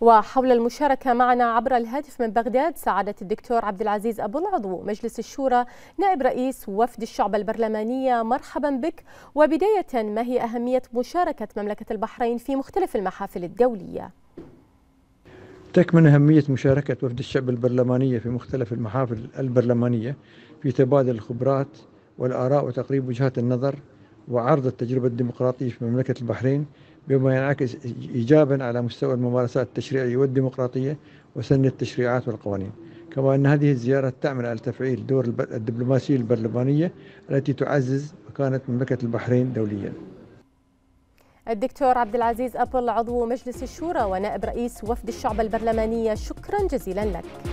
وحول المشاركة معنا عبر الهاتف من بغداد سعادة الدكتور عبد العزيز أبو العضو مجلس الشورى نائب رئيس وفد الشعب البرلمانية مرحبا بك وبداية ما هي أهمية مشاركة مملكة البحرين في مختلف المحافل الدولية؟ تكمن أهمية مشاركة وفد الشعب البرلمانية في مختلف المحافل البرلمانية في تبادل الخبرات والآراء وتقريب وجهات النظر وعرض التجربة الديمقراطية في مملكة البحرين بما ينعكس إيجابا على مستوى الممارسات التشريعية والديمقراطية وسن التشريعات والقوانين. كما أن هذه الزيارة تعمل على تفعيل دور الدبلوماسية البرلمانية التي تعزز مكانة مملكة البحرين دوليا. الدكتور عبد العزيز أبل عضو مجلس الشورى ونائب رئيس وفد الشعب البرلمانية. شكرا جزيلا لك.